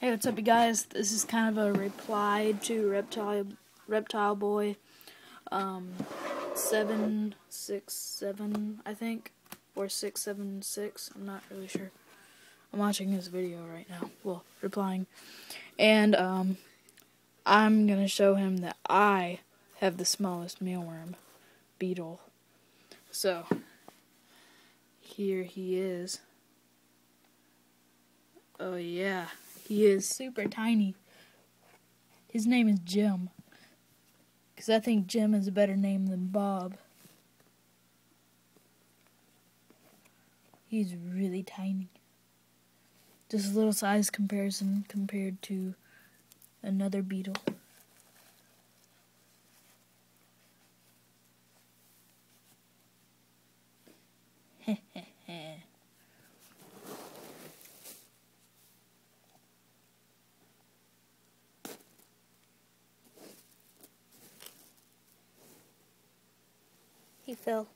Hey, what's up, you guys? This is kind of a reply to Reptile Reptile Boy, um, seven six seven, I think, or six seven six. I'm not really sure. I'm watching his video right now. Well, replying, and um, I'm gonna show him that I have the smallest mealworm beetle. So here he is. Oh yeah. He is super tiny. His name is Jim. Because I think Jim is a better name than Bob. He's really tiny. Just a little size comparison compared to another beetle. He fell.